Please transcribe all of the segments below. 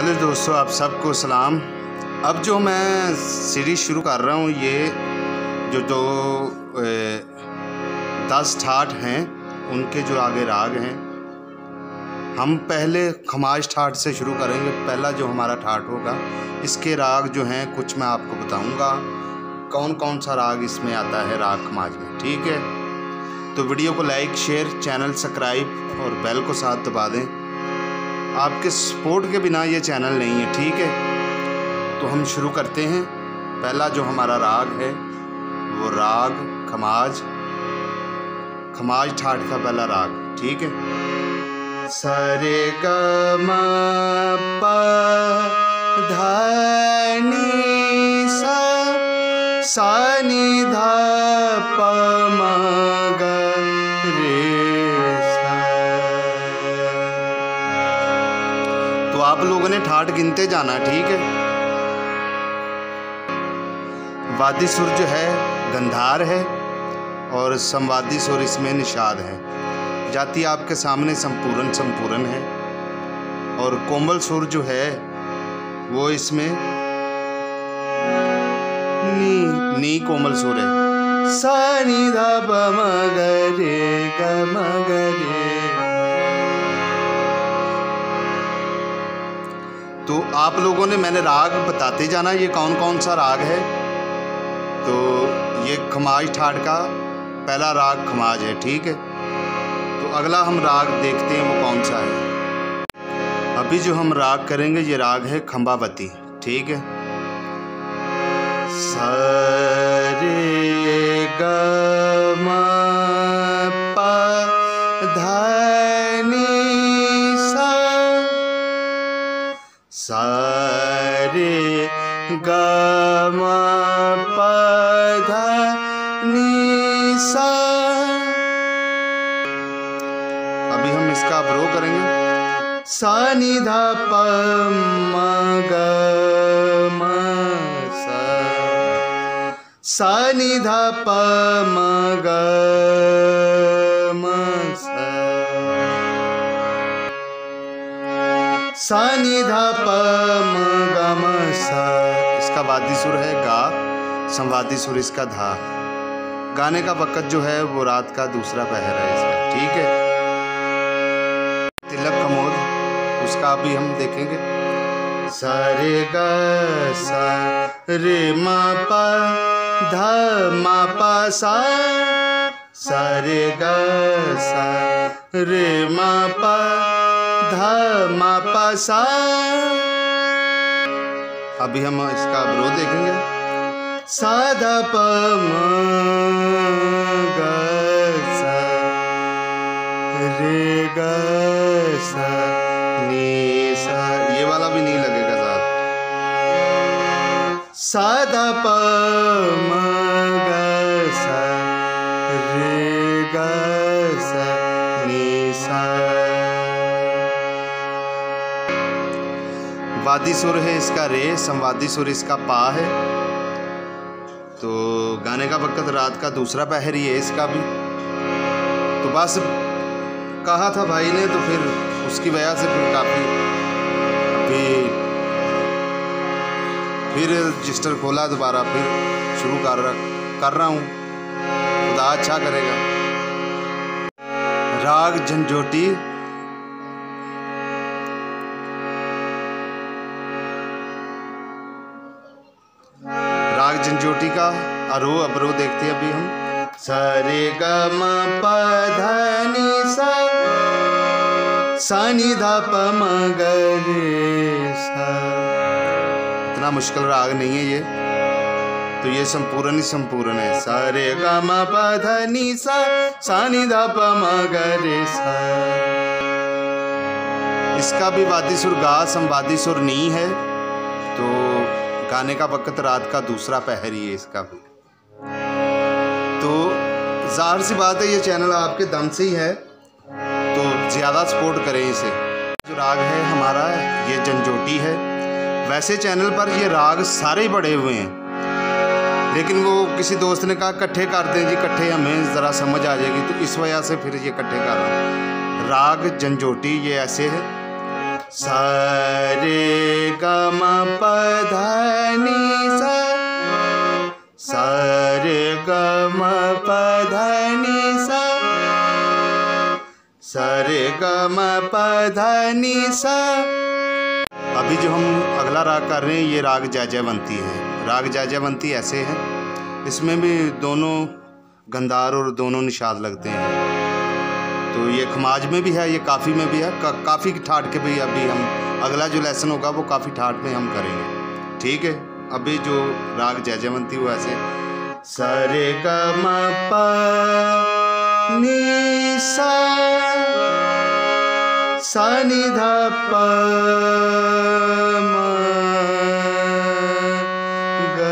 Hello दोस्तों आप सबको सलाम। अब जो मैं सीरीज़ शुरू कर रहा हूँ ये जो जो ए, दस ठाठ हैं उनके जो आगे राग हैं हम पहले खमाज ठाठ से शुरू करेंगे पहला जो हमारा ठाठ होगा इसके राग जो हैं कुछ मैं आपको बताऊँगा कौन कौन सा राग इसमें आता है राग खमाज में ठीक है? तो वीडियो को लाइक शेयर चैनल सब्सक्राइब और बेल को साथ दबा दें। आपके सपोर्ट के बिना ये चैनल नहीं है, ठीक है? तो हम शुरू करते हैं। पहला जो हमारा राग है, वो राग खमाज खमाज ठाठ का पहला राग, ठीक है? सरे ग म लोगों गिनते जाना, ठीक है? वादी सुर जो है, गंधार है और संवादी सुर इसमें निषाद है। जाति आपके सामने संपूर्ण संपूर्ण है और कोमल सुर जो है, वो इसमें नी नी कोमल सुर है। सा नी धा प म ग रे तो आप लोगों ने मैंने राग बताते जाना ये कौन कौन सा राग है। तो ये खमाज ठाट का पहला राग खमाज है, ठीक है? तो अगला हम राग देखते हैं वो कौन सा है। अभी जो हम राग करेंगे, ये राग है खम्बावती ठीक है? सरे ग सा नि ध प म ग म सा इसका वादी सुर है गा, संवादी सुर इसका धा। गाने का वक़्त जो है वो रात का दूसरा पहर है इसका, ठीक है? तिलक कमोद उसका अभी हम देखेंगे। सारे ग रे म प ध म प सा, सारे ग रे म प ध म प सा। अभी हम इसका अवरोध देखेंगे। सा ध प सा, रे ग सा। सा ये वाला भी नहीं लगेगा साथ। सा ध प वादी सुर है इसका रे, संवादी सुर इसका पा है। तो गाने का वक्त, रात का दूसरा पहर ही है इसका भी। तो बस कहा था भाई ने तो फिर उसकी वजह से फिर काफ़ी अभी फिर रजिस्टर खोला दोबारा, फिर शुरू कर रहा कर रहा हूँ। खुदा अच्छा करेगा। राग झंझोटी। राग झंझोटी का आरोह अवरोह देखते हैं अभी हम। सरे ग म प ध इतना मुश्किल राग नहीं है ये। तो ये संपूर्ण ही संपूर्ण है। सारे ग म प ध नि सा सा नि ध सा। इसका भी वादी सुर गा, संवादी सुर नी है। तो गाने का वक्त, रात का दूसरा पहर ही है इसका। भी तो ज़ाहिर सी बात है, ये चैनल आपके दम से ही है। ज़्यादा सपोर्ट करें इसे। जो राग है, हमारा, ये जंजोटी है। वैसे चैनल पर ये राग सारे बड़े हुए हैं। लेकिन वो किसी दोस्त ने कहा इकट्ठे कर दें जी इकट्ठे हमें, ज़रा समझ आ जाएगी। तो इस वजह से फिर ये इकट्ठे कर रहा हूँ। राग जंजोटी ये ऐसे है। सारे गम पधनी सा गम पधनी सा। अभी जो हम अगला राग कर रहे हैं ये राग जयजयवंती है। राग जयजयवंती ऐसे है। इसमें भी दोनों गंदार और दोनों निषाद लगते हैं। तो ये खमाज में भी है ये काफ़ी में भी है। का, काफ़ी ठाट के भी अभी हम अगला जो लेसन होगा वो काफ़ी ठाट में हम करेंगे। ठीक है? अभी जो राग जयजयवंती वो ऐसे। सरे म प नी सा। सा नि ध प म ग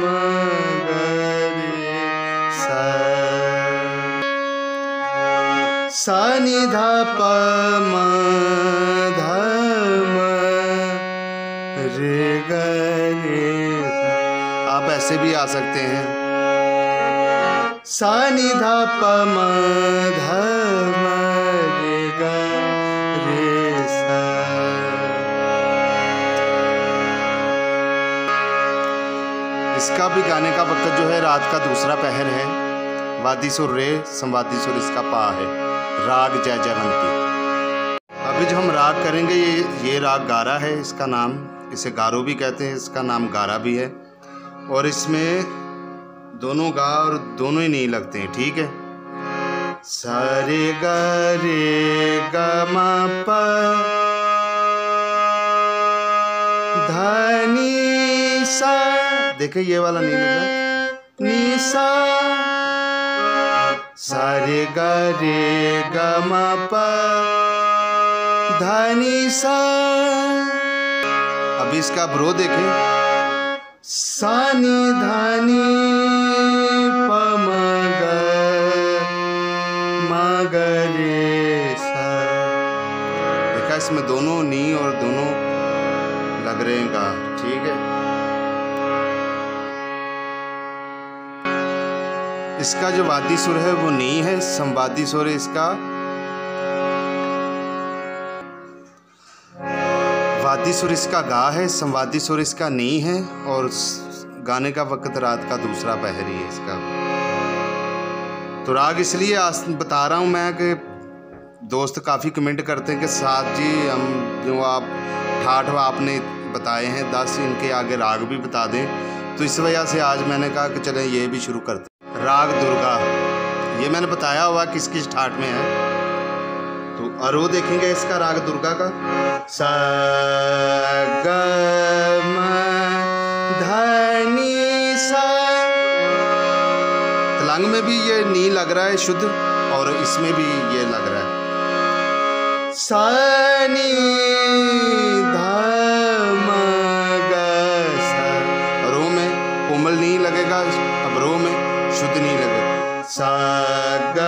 म ग रे सा सा नि ध प म ध रे ग। आप ऐसे भी आ सकते हैं सा नि ध प म ध रे ग इसका भी गाने का वक्त जो है, रात का दूसरा पहर है। वादी सुर रे, संवादी सुर इसका पा है। राग जय जयवंती। अभी जो हम राग करेंगे, ये ये राग गारा है इसका नाम। इसे गारो भी कहते हैं, इसका नाम गारा भी है। और इसमें दोनों गा और दोनों ही नहीं लगते हैं, ठीक है? सारे ग ग धनी सा देखे ये वाला नहीं लग नी। सा सारे ग ग धनी सा। अभी इसका ब्रो देखे। सानी धानी प म ग म सा। देखा इसमें दोनों नी और दोनों लग रहे हैं गा। ठीक है। इसका जो वादी सुर है वो नी है, संवादी सुर है इसका। वादी सुर इसका गा है, संवादी सुर इसका नी है और गाने का वक्त रात का दूसरा पहरी है इसका। तो राग इसलिए बता रहा हूँ मैं कि दोस्त काफ़ी कमेंट करते हैं कि साथ जी, हम जो आप, ठाठ आपने बताए हैं, दस इनके आगे राग भी बता दें। तो इस वजह से आज मैंने कहा कि चलें, ये भी शुरू करते। राग दुर्गा। ये मैंने बताया हुआ किस किस ठाठ में है। तो अरो देखेंगे इसका राग दुर्गा का। स धनी तलंग में भी ये नी लग रहा है शुद्ध, और इसमें भी ये लग रहा है। सा सा ग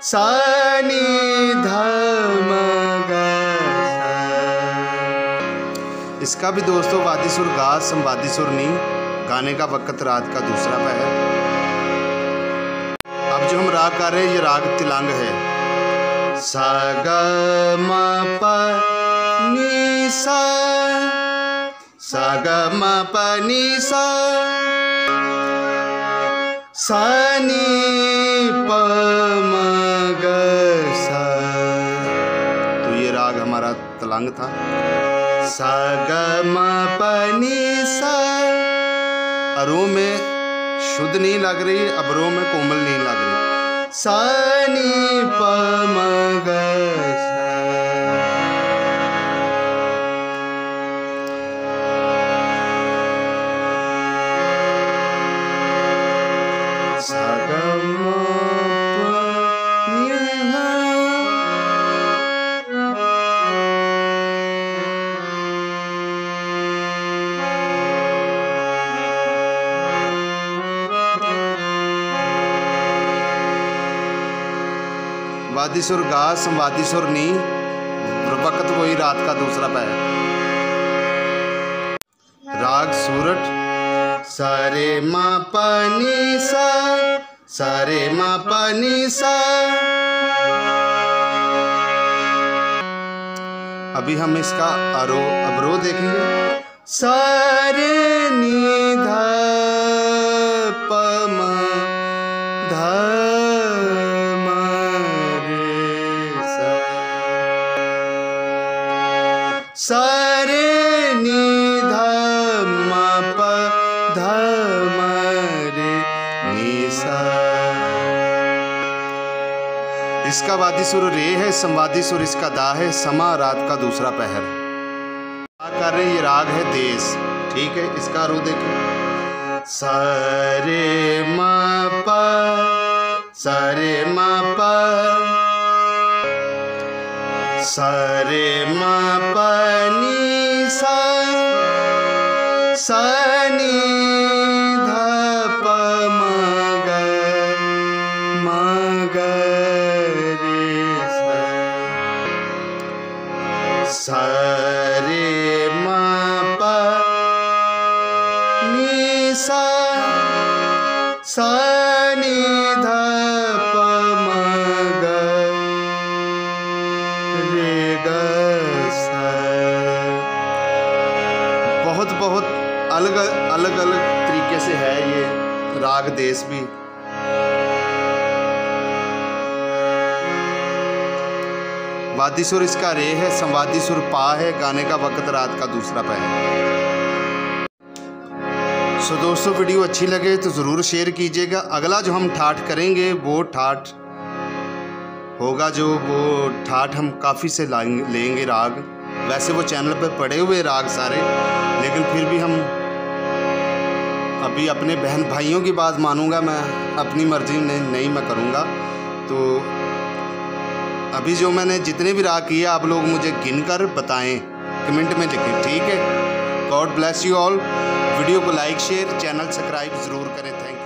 सा इसका भी दोस्तों वादी सुर गा संवादी सुर नी, गाने का वक्त रात का दूसरा पहर। अब जो हम राग गा रहे हैं, ये राग तिलंग है। सा ग म प नी सा सा ग म प सा सा नी प म सा। तो ये राग हमारा तलंग था। सा ग म शुद्ध नहीं लग रही अबरों में कोमल नहीं लग रही। सा नी प म ग सा सा। वादी सुर गा संवादी सुर नी, वक्त वही रात का दूसरा पैर। राग सूरट। सारे मा पानी सा, सारे मा पानी सा। अभी हम इसका अरो अवरो देखेंगे। सारे नी धा सारे नी प ध म रे इसका वादी सुर रे है, संवादी सुर इसका दा है, समा रात का दूसरा पहर। कर रहे ये राग है देश। ठीक है, इसका रो देखें। सरे म प, सरे म प, सरे म सा रे म ग सा बहुत बहुत अलग अलग अलग तरीके से है ये राग देश भी। वादी सुर इसका रे है, संवादी सुर पा है, गाने का वक्त रात का दूसरा पह सो दोस्तों वीडियो अच्छी लगे तो ज़रूर शेयर कीजिएगा। अगला जो हम ठाठ करेंगे, वो ठाठ होगा जो, वो ठाठ हम काफ़ी से लेंगे राग। वैसे वो चैनल पे पड़े हुए राग सारे, लेकिन फिर भी हम अभी अपने बहन भाइयों की बात मानूँगा, मैं अपनी मर्ज़ी नहीं मैं करूँगा। तो अभी जो मैंने जितने भी राग किए, आप लोग मुझे गिन कर बताएँ, कमेंट में लिखें, ठीक है? God bless you all video को लाइक शेयर चैनल सब्सक्राइब ज़रूर करें थैंक यू